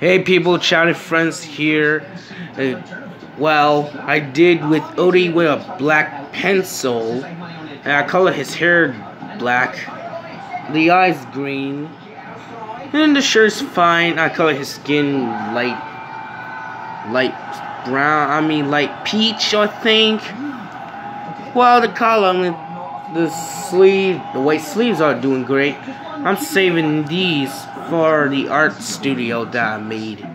Hey people, Chowdy Friends here. Uh, well, I did with Odie with a black pencil. And I colored his hair black. The eyes green. And the shirt's fine. I colored his skin light light brown, I mean light peach, I think. Well, the mean, the sleeve, the white sleeves are doing great. I'm saving these for the art studio that I made.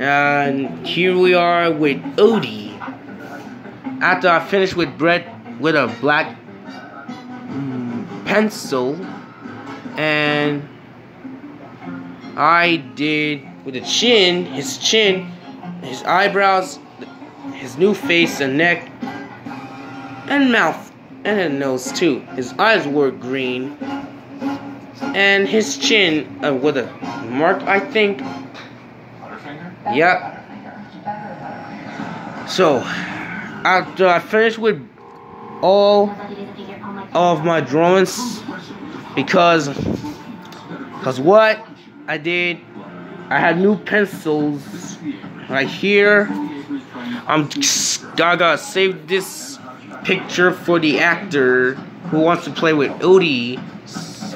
And here we are with Odie. After I finished with Brett with a black mm, pencil, and I did with the chin, his chin, his eyebrows, his new face and neck, and mouth, and his nose too. His eyes were green, and his chin uh, with a mark, I think. Yep. So, after I finished with all of my drawings, because, because what I did, I had new pencils right here. I'm I gotta save this picture for the actor who wants to play with Odie.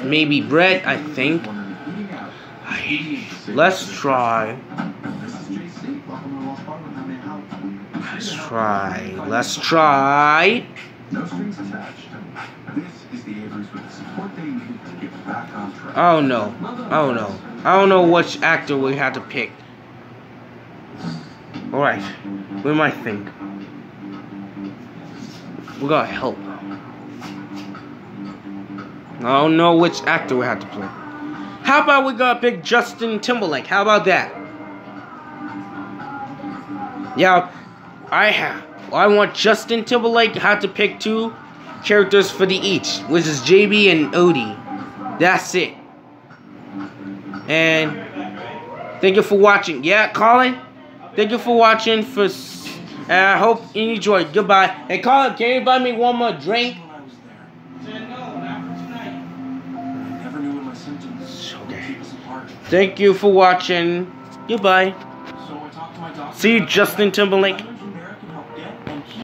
Maybe Brett, I think. Let's try. Let's try. Let's try. Oh no. Oh no. I don't know which actor we have to pick. Alright. We might think. We gotta help. I don't know which actor we have to play. How about we gotta pick Justin Timberlake? How about that? Yeah, I have. I want Justin Timberlake have to pick two characters for the each, which is JB and Odie. That's it. And thank you for watching. Yeah, Colin. Thank you for watching. For and I hope you enjoyed. Goodbye. Hey, Colin, can you buy me one more drink? Okay. Thank you for watching. Goodbye. See you, Justin Timberlake.